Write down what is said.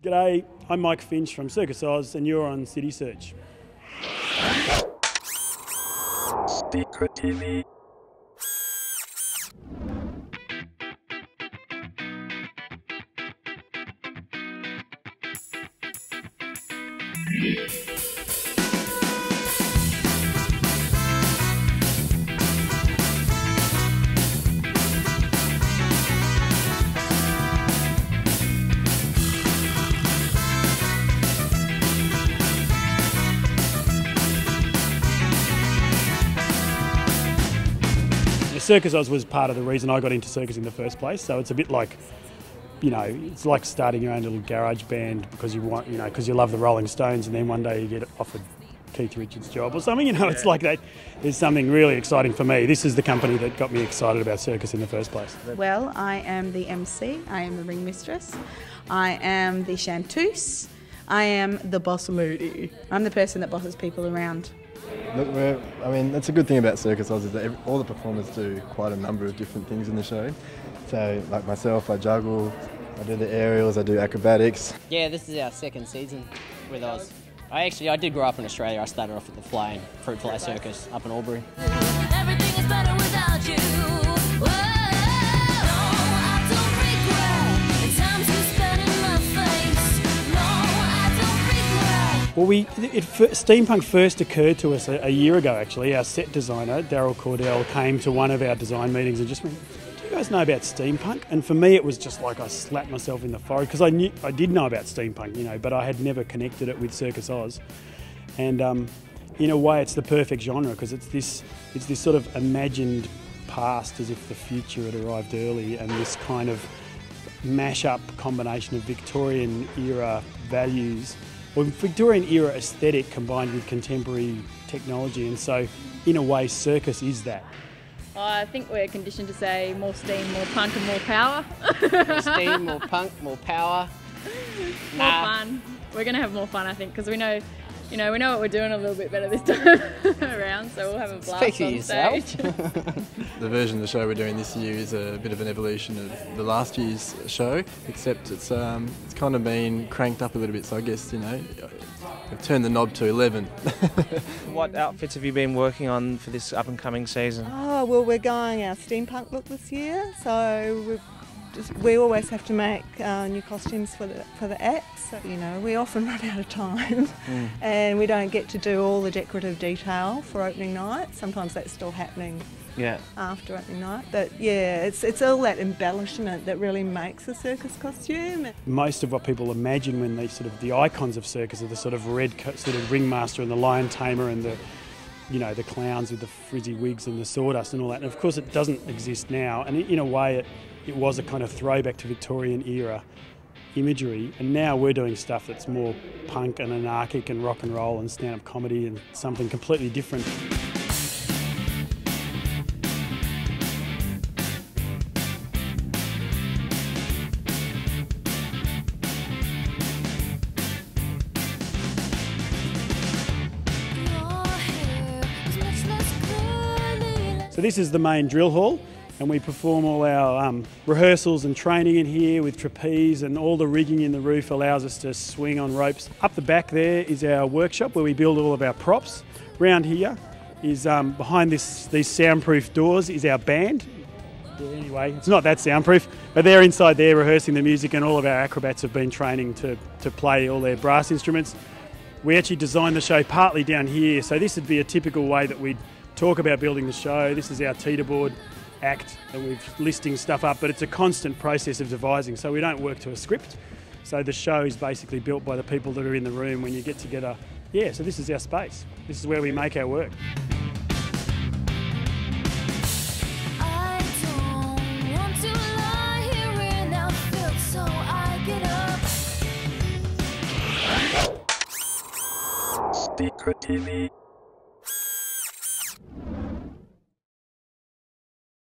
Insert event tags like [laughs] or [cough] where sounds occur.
G'day, I'm Mike Finch from Circus Oz, and you're on Citysearch. Secret TV. Circus Oz was part of the reason I got into circus in the first place, so it's a bit like, you know, it's like starting your own little garage band because you want, you know, because you love the Rolling Stones, and then one day you get offered Keith Richards' job or something. You know, it's like that. There's something really exciting for me. This is the company that got me excited about circus in the first place. Well, I am the MC, I am the ring mistress, I am the chanteuse, I am the boss lady. I'm the person that bosses people around. Look, we're, I mean, that's a good thing about Circus Oz is that every, all the performers do quite a number of different things in the show. So, like myself, I juggle, I do the aerials, I do acrobatics. Yeah, this is our second season with Oz. I actually I did grow up in Australia. I started off at the Flying Fruit Fly Circus up in Albury. Well, we it, it, steampunk first occurred to us a, a year ago. Actually, our set designer Daryl Cordell came to one of our design meetings and just went, "Do you guys know about steampunk?" And for me, it was just like I slapped myself in the forehead because I knew I did know about steampunk, you know, but I had never connected it with Circus Oz. And um, in a way, it's the perfect genre because it's this it's this sort of imagined past as if the future had arrived early, and this kind of mash-up combination of Victorian era values or Victorian era aesthetic combined with contemporary technology. And so, in a way, circus is that. I think we're conditioned to say more steam, more punk, and more power. More steam, more punk, more power. more Nah. fun. We're gonna have more fun, I think, because we know, you know, we know what we're doing a little bit better this [laughs] time around. So we'll have a blast Speak for on yourself. stage. [laughs] The version of the show we're doing this year is a bit of an evolution of the last year's show, except it's um, it's kind of been cranked up a little bit. So I guess you know, we've turned the knob to 11. [laughs] What outfits have you been working on for this up and coming season? Oh, well, we're going our steampunk look this year, so we've just, we always have to make uh, new costumes for the, for the acts. So, you know, we often [laughs] run out of time and we don't get to do all the decorative detail for opening night. Sometimes that's still happening Yeah. after opening night. But yeah, it's, it's all that embellishment that really makes a circus costume. Most of what people imagine when they sort of the icons of circus are the sort of red co- sort of ringmaster and the lion tamer and the you know the clowns with the frizzy wigs and the sawdust and all that. And of course, it doesn't exist now. And in a way, it it was a kind of throwback to Victorian era imagery. And now we're doing stuff that's more punk and anarchic and rock and roll and stand-up comedy and something completely different. So this is the main drill hall, and we perform all our um, rehearsals and training in here with trapeze, and all the rigging in the roof allows us to swing on ropes. Up the back there is our workshop where we build all of our props. Round here is um, behind this these soundproof doors is our band. Anyway, it's not that soundproof, but they're inside there rehearsing the music, and all of our acrobats have been training to, to play all their brass instruments. We actually designed the show partly down here, so this would be a typical way that we'd talk about building the show. This is our teeter board act, and we're listing stuff up, but it's a constant process of devising, so we don't work to a script. So the show is basically built by the people that are in the room when you get together. Yeah, so this is our space. This is where we make our work. I don't want to lie here in outfield, so I get up. Secret TV.